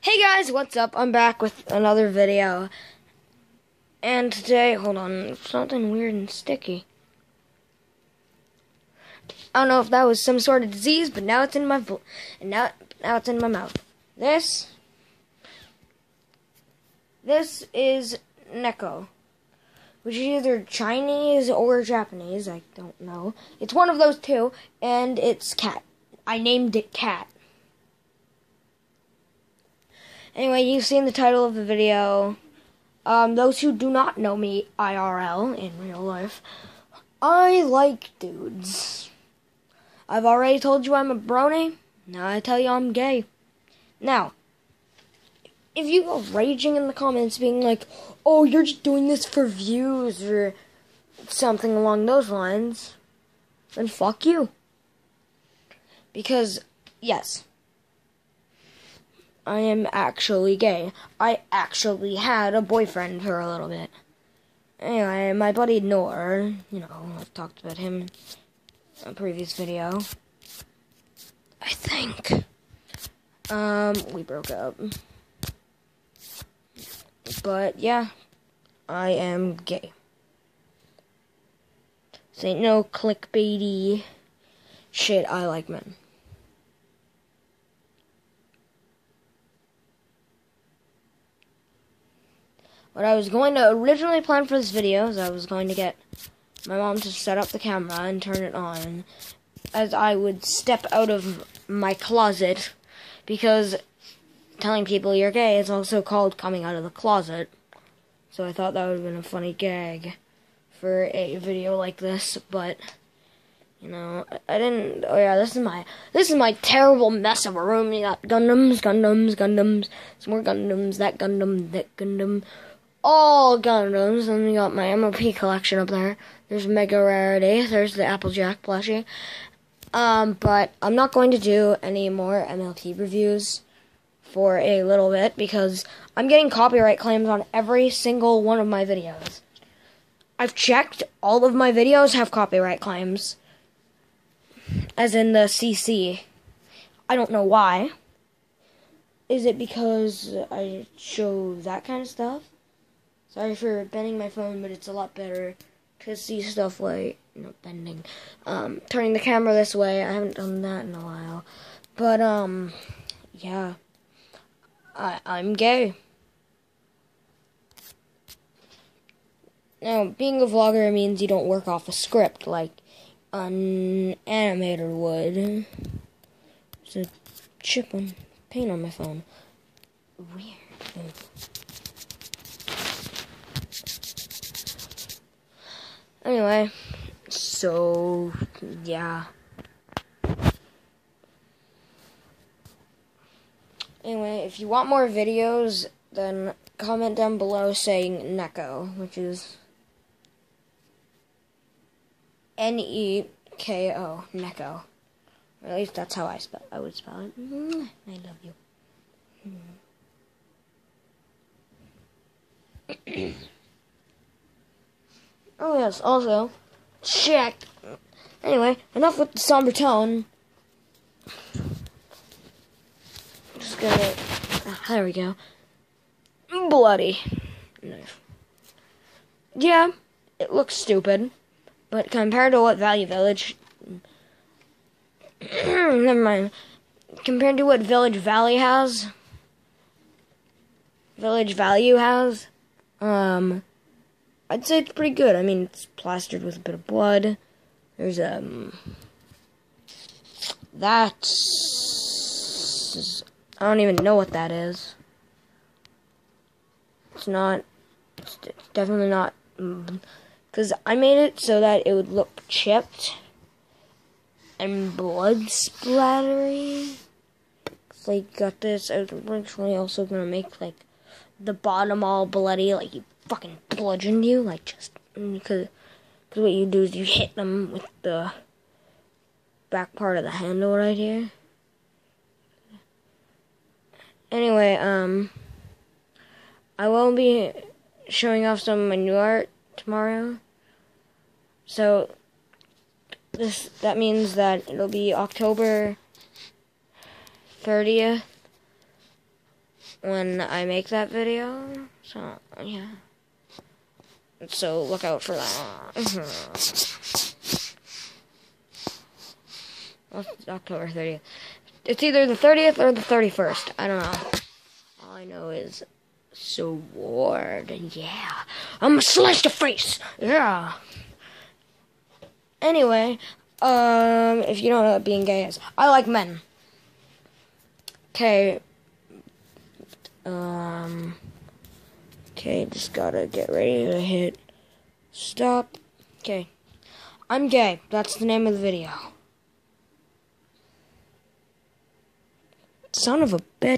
Hey guys, what's up? I'm back with another video. And today, hold on, something weird and sticky. I don't know if that was some sort of disease, but now it's in my and now now it's in my mouth. This this is Neko, which is either Chinese or Japanese. I don't know. It's one of those two, and it's cat. I named it cat. Anyway, you've seen the title of the video. Um, those who do not know me IRL in real life, I like dudes. I've already told you I'm a brony. Now I tell you I'm gay. Now, if you go raging in the comments being like, oh, you're just doing this for views or something along those lines, then fuck you. Because, yes, I am actually gay. I actually had a boyfriend for a little bit. Anyway, my buddy Nor, you know, I've talked about him in a previous video. I think. Um, we broke up. But yeah, I am gay. This ain't no clickbaity shit. I like men. What I was going to originally plan for this video is I was going to get my mom to set up the camera and turn it on as I would step out of my closet because telling people you're gay is also called coming out of the closet. So I thought that would have been a funny gag for a video like this, but you know, I didn't. Oh yeah, this is my this is my terrible mess of a room. You got Gundams, Gundams, Gundams, some more Gundams, that Gundam, that Gundam all Gundams, and we got my MLP collection up there. There's Mega Rarity, there's the Applejack plushie. Um, but I'm not going to do any more MLP reviews for a little bit because I'm getting copyright claims on every single one of my videos. I've checked, all of my videos have copyright claims. As in the CC. I don't know why. Is it because I show that kind of stuff? Sorry for bending my phone, but it's a lot better to see stuff like, know, bending. Um, turning the camera this way, I haven't done that in a while. But, um, yeah. I, I'm gay. Now, being a vlogger means you don't work off a script like an animator would. There's a chip on paint on my phone. Weird. Anyway, so yeah. Anyway, if you want more videos, then comment down below saying Neko, which is N E K O, Neko. Or at least that's how I spell. I would spell it. Mm, I love you. Mm. Oh yes, also, check. Anyway, enough with the somber tone. Just gonna. Oh, there we go. Bloody knife. Yeah, it looks stupid, but compared to what Value Village. never mind. Compared to what Village Valley has. Village Value has. Um I'd say it's pretty good. I mean, it's plastered with a bit of blood. There's um that's I don't even know what that is. It's not. It's definitely not. Because I made it so that it would look chipped and blood splattery. I got this. I was originally also gonna make like the bottom all bloody, like fucking bludgeoned you, like just because because what you do is you hit them with the back part of the handle right here. Anyway, um, I will be showing off some of my new art tomorrow. So this that means that it'll be October 30th when I make that video. So yeah. So look out for that. October 30th. It's either the 30th or the 31st. I don't know. All I know is sword. Yeah. I'm gonna slice the face. Yeah. Anyway, um, if you don't know what being gay is, I like men. Okay. Um. Okay, just gotta get ready to hit stop. Okay. I'm gay. That's the name of the video. Son of a bitch.